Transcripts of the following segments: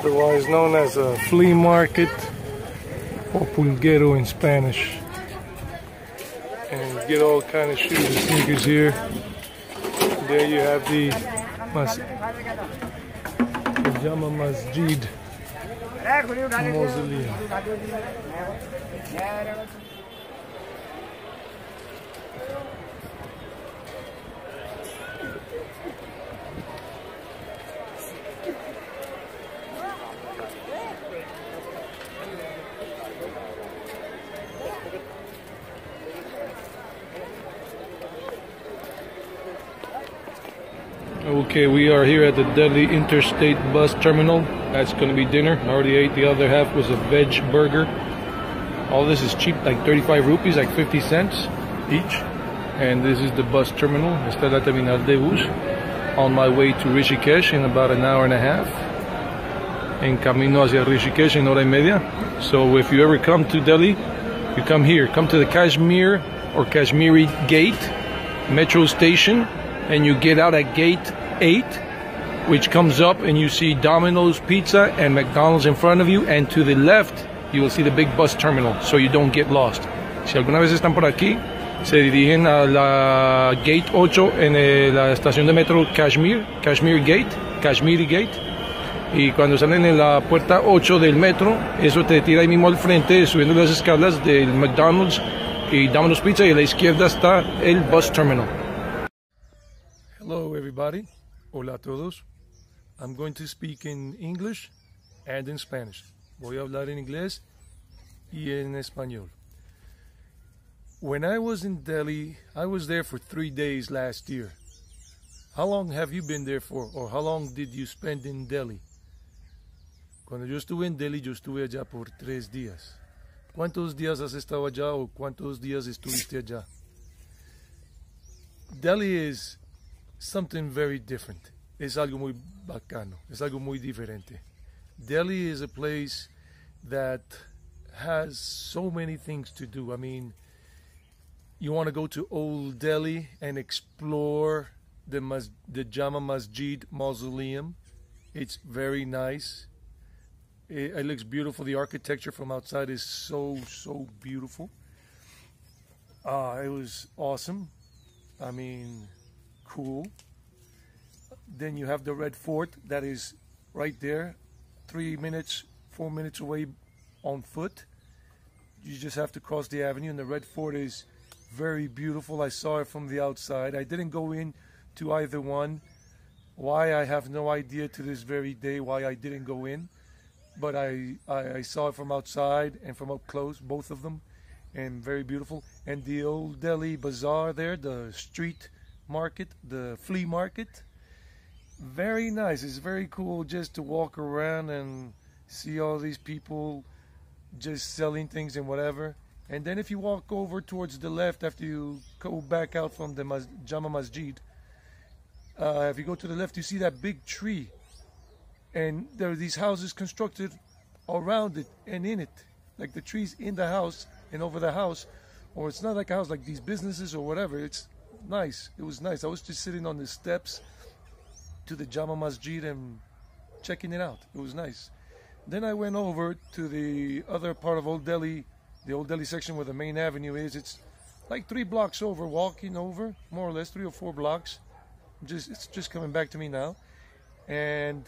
otherwise known as a flea market or pulguero in Spanish. And get all kind of shoes and sneakers here. There you have the mas Jama Masjid Mausoleum. Okay, we are here at the Delhi Interstate Bus Terminal. That's going to be dinner. I already ate the other half was a veg burger. All this is cheap, like 35 rupees, like 50 cents each. And this is the bus terminal. Esta es la terminal de bus. On my way to Rishikesh in about an hour and a half. En camino hacia Rishikesh en hora y media. So if you ever come to Delhi, you come here. Come to the Kashmir or Kashmiri Gate metro station and you get out at gate 8 which comes up and you see Domino's Pizza and McDonald's in front of you and to the left you will see the big bus terminal so you don't get lost. Si alguna vez están por aquí, se dirigen a la gate 8 en eh, la estación de metro Kashmir, Kashmir Gate, Kashmiri Gate. Y cuando salen en la puerta 8 del metro, eso te tira ahí mismo al frente, subiendo las escalas del McDonald's y Domino's Pizza y a la izquierda está el bus terminal. Hello everybody. Hola a todos. I'm going to speak in English and in Spanish. Voy a hablar en inglés y en español. When I was in Delhi, I was there for three days last year. How long have you been there for, or how long did you spend in Delhi? Cuando yo estuve en Delhi, yo estuve allá por tres días. ¿Cuántos días has estado allá o cuántos días estuviste allá? Delhi is something very different. Es algo muy bacano. Es algo muy diferente. Delhi is a place that has so many things to do. I mean, you want to go to Old Delhi and explore the mas- the Jama Masjid Mausoleum. It's very nice. It, it looks beautiful. The architecture from outside is so so beautiful. Uh, it was awesome. I mean, cool. Then you have the Red Fort that is right there, three minutes, four minutes away on foot. You just have to cross the avenue, and the Red Fort is very beautiful. I saw it from the outside. I didn't go in to either one. Why I have no idea to this very day why I didn't go in, but I, I, I saw it from outside and from up close, both of them, and very beautiful. And the old Delhi Bazaar there, the street market, the flea market, very nice. It's very cool just to walk around and see all these people just selling things and whatever. And then if you walk over towards the left after you go back out from the Mas- Jama Masjid, uh, if you go to the left, you see that big tree, and there are these houses constructed around it and in it, like the trees in the house and over the house, or it's not like a house, like these businesses or whatever. It's nice. It was nice. I was just sitting on the steps to the Jama Masjid and checking it out. It was nice. Then I went over to the other part of Old Delhi, the Old Delhi section where the main avenue is. It's like three blocks over, walking over, more or less, three or four blocks. Just it's just coming back to me now. And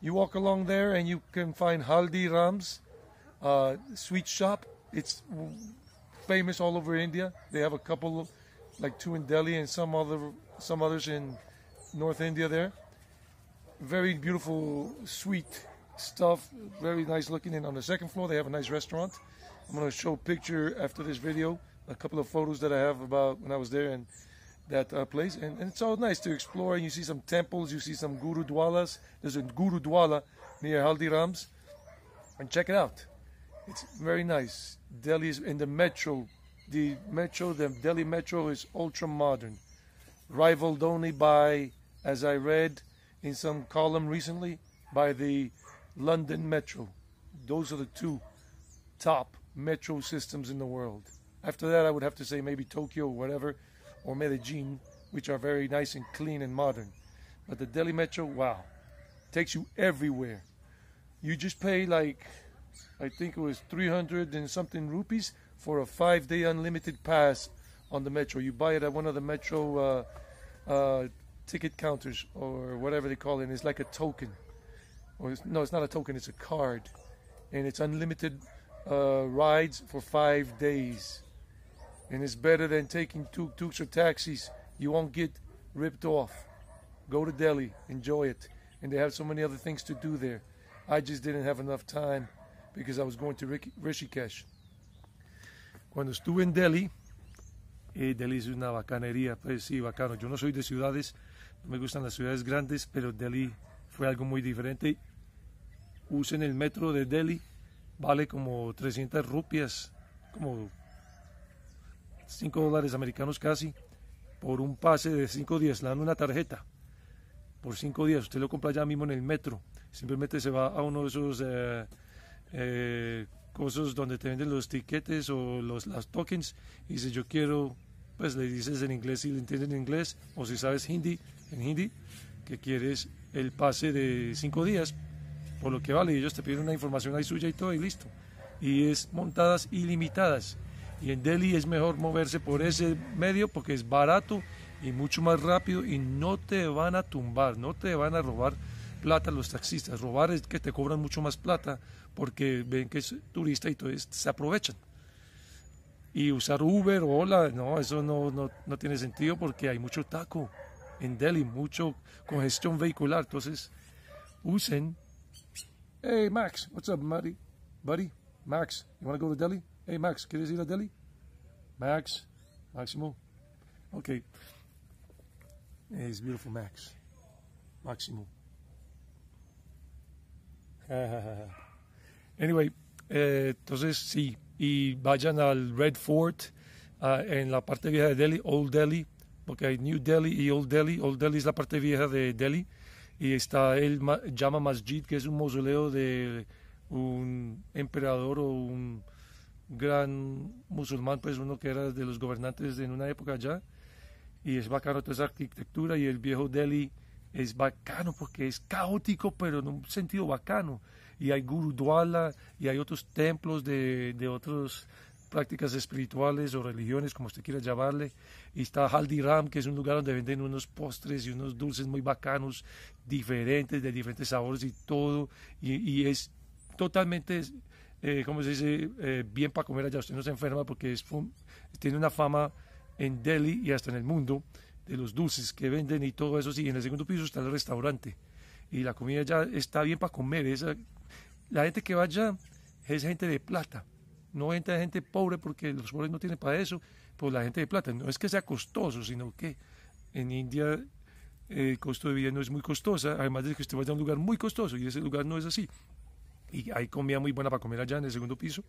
you walk along there and you can find Haldirams uh, sweet shop. It's famous all over India. They have a couple, of, like two in Delhi and some other some others in North India there. Very beautiful, sweet stuff. Very nice looking. And on the second floor, they have a nice restaurant. I'm going to show a picture after this video, a couple of photos that I have about when I was there and that uh, place. And, and it's all nice to explore. And you see some temples, you see some gurudwalas. There's a gurudwala near Haldirams. And check it out. It's very nice. Delhi is in the metro. The metro, the Delhi metro is ultra modern. Rivaled only by, as I read in some column recently, by the London Metro. Those are the two top metro systems in the world. After that, I would have to say maybe Tokyo or whatever, or Medellin, which are very nice and clean and modern. But the Delhi Metro, wow, takes you everywhere. you just pay like, I think it was 300 and something rupees for a five day unlimited pass on the metro. You buy it at one of the metro uh, uh, ticket counters or whatever they call it. It's like a token. Or it's, no, it's not a token, it's a card. And it's unlimited uh, rides for five days. And it's better than taking tuk tuks or taxis. You won't get ripped off. Go to Delhi, enjoy it. And they have so many other things to do there. I just didn't have enough time because I was going to Rishikesh. Cuando estuve en Delhi, eh, Delhi es una bacanería, pues sí, bacano. Yo no soy de ciudades, no me gustan las ciudades grandes, pero Delhi fue algo muy diferente. Usen el metro de Delhi, vale como 300 rupias, como 5 dólares americanos casi, por un pase de 5 días, le dan una tarjeta por 5 días, usted lo compra ya mismo en el metro, simplemente se va a uno de esos eh, eh, cosas donde te venden los tiquetes o los, las tokens y dice yo quiero, pues le dices en inglés si le entienden en inglés o si sabes hindi, en hindi, que quieres el pase de cinco días, por lo que vale, ellos te piden una información ahí suya y todo y listo. Y es montadas ilimitadas. Y en Delhi es mejor moverse por ese medio porque es barato y mucho más rápido y no te van a tumbar, no te van a robar plata los taxistas. Robar es que te cobran mucho más plata porque ven que es turista y entonces se aprovechan. Y usar Uber o Ola, no, eso no, no, no tiene sentido porque hay mucho taco en Delhi, mucho congestión vehicular. Entonces, usen. Hey Max, what's up, buddy? Buddy, Max, you want to go to Delhi? Hey Max, ¿quieres ir a Delhi? Max, Máximo. Okay. It's beautiful, Max. Máximo. Anyway, eh, entonces sí, y vayan al Red Fort uh, en la parte vieja de Delhi, Old Delhi, porque hay New Delhi y Old Delhi. Old Delhi es la parte vieja de Delhi y está el Jama Masjid, que es un mausoleo de un emperador o un gran musulmán, pues uno que era de los gobernantes en una época ya. Y es bacano toda esa arquitectura y el viejo Delhi es bacano porque es caótico, pero en un sentido bacano. Y hay Gurudwala y hay otros templos de, de otras prácticas espirituales o religiones, como usted quiera llamarle. Y está Haldiram, que es un lugar donde venden unos postres y unos dulces muy bacanos, diferentes, de diferentes sabores y todo. Y, y es totalmente, eh, ¿cómo se dice?, eh, bien para comer allá. Usted no se enferma porque es, tiene una fama en Delhi y hasta en el mundo de los dulces que venden y todo eso. Sí, en el segundo piso está el restaurante y la comida ya está bien para comer. Esa, la gente que vaya es gente de plata, no de gente pobre porque los pobres no tienen para eso, pues la gente de plata. No es que sea costoso, sino que en India eh, el costo de vida no es muy costosa, además de que usted vaya a un lugar muy costoso y ese lugar no es así. Y hay comida muy buena para comer allá en el segundo piso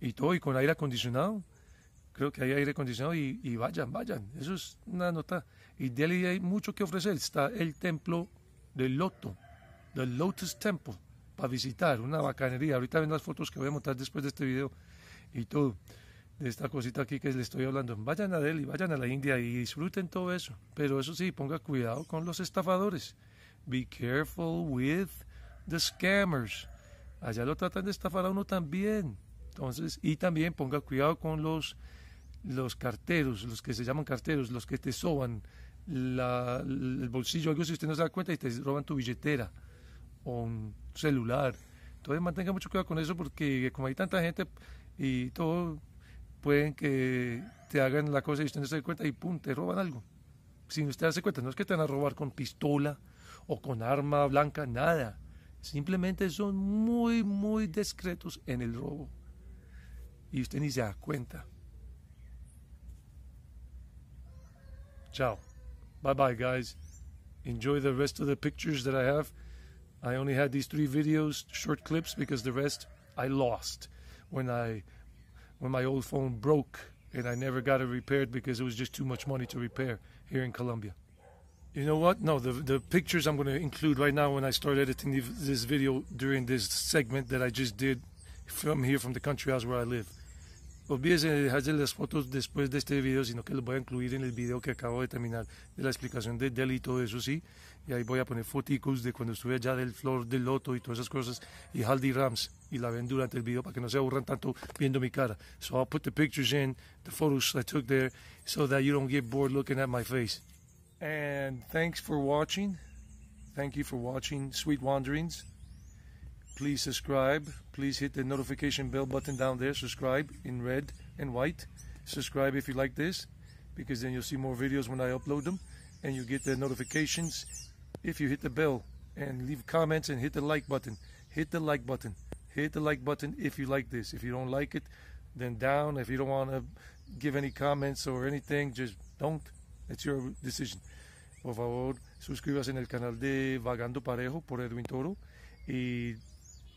y todo, y con aire acondicionado creo que hay aire acondicionado y, vayan, vayan. Eso es una nota. Y Delhi hay mucho que ofrecer. Está el templo del Loto, del Lotus Temple, para visitar. Una bacanería. Ahorita ven las fotos que voy a montar después de este video y todo. De esta cosita aquí que les estoy hablando. Vayan a Delhi, vayan a la India y disfruten todo eso. Pero eso sí, ponga cuidado con los estafadores. Be careful with the scammers. Allá lo tratan de estafar a uno también. Entonces, y también ponga cuidado con los los carteros, los que se llaman carteros, los que te soban el bolsillo, algo si usted no se da cuenta y te roban tu billetera o un celular. Entonces mantenga mucho cuidado con eso porque como hay tanta gente y todo, pueden que te hagan la cosa y usted no se da cuenta y pum, te roban algo. Sin usted darse cuenta, no es que te van a robar con pistola o con arma blanca, nada. Simplemente son muy, muy discretos en el robo. Y usted ni se da cuenta. Ciao. Bye bye, guys. Enjoy the rest of the pictures that I have. I only had these three videos, short clips, because the rest I lost when I when my old phone broke and I never got it repaired because it was just too much money to repair here in Colombia. You know what? No, the the pictures I'm going to include right now when I start editing this video during this segment that I just did from here from the country house where I live. Olvídese de dejarse las fotos después de este video, sino que los voy a incluir en el video que acabo de terminar de la explicación de Delhi y todo eso, sí. Y ahí voy a poner fotos de cuando estuve allá del flor del loto y todas esas cosas. Y Haldi Rams. Y la ven durante el video para que no se aburran tanto viendo mi cara. So I'll put the pictures in, the photos I took there, so that you don't get bored looking at my face. And thanks for watching. Thank you for watching Sweet Wanderings. Please subscribe. Please hit the notification bell button down there. Subscribe in red and white. Subscribe if you like this, because then you'll see more videos when I upload them. And you get the notifications if you hit the bell and leave comments and hit the like button. Hit the like button. Hit the like button if you like this. If you don't like it, then down. If you don't want to give any comments or anything, just don't. It's your decision. Por favor, suscríbase en el canal de Vagando Parejo por Edwin Toro y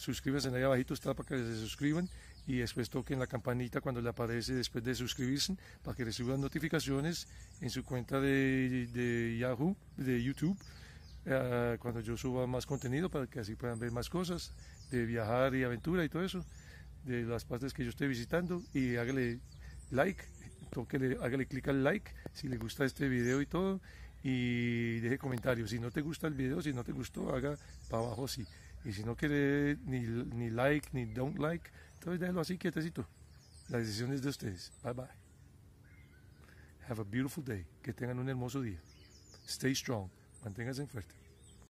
suscríbanse ahí abajito está para que se suscriban y después toquen la campanita cuando le aparece después de suscribirse para que reciban notificaciones en su cuenta de, de Yahoo, de YouTube, uh, cuando yo suba más contenido para que así puedan ver más cosas de viajar y aventura y todo eso, de las partes que yo estoy visitando y hágale like, toquele, hágale clic al like si le gusta este video y todo y deje comentarios. Si no te gusta el video, si no te gustó, haga para abajo así. Y si no quiere ni, ni like ni don't like, entonces déjelo así quietecito. La decisión es de ustedes. Bye bye. Have a beautiful day. Que tengan un hermoso día. Stay strong. Manténganse fuerte.